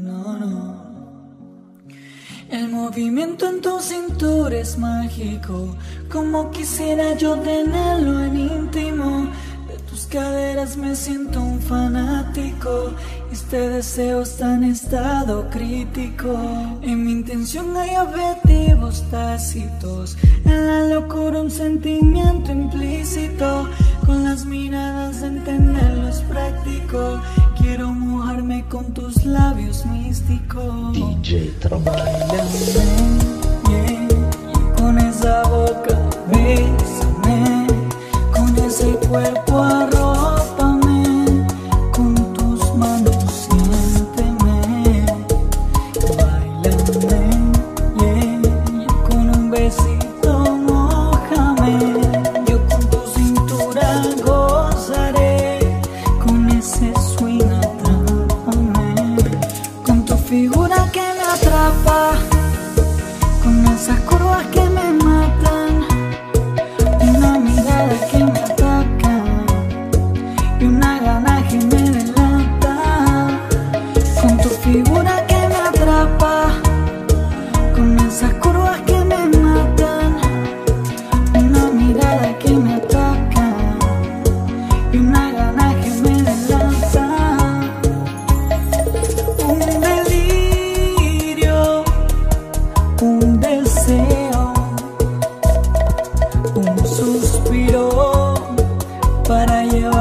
no, no. El movimiento en tu cintura es mágico, como quisiera yo tenerlo en íntimo. De tus caderas me siento un fanático, este deseo está en estado crítico. En mi intención hay objetivos tácitos, en la locura un sentimiento implícito. Con las miradas DJ Trabalho. mapa con esas curvas que suspiró para llevar